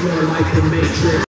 Explore like the Matrix.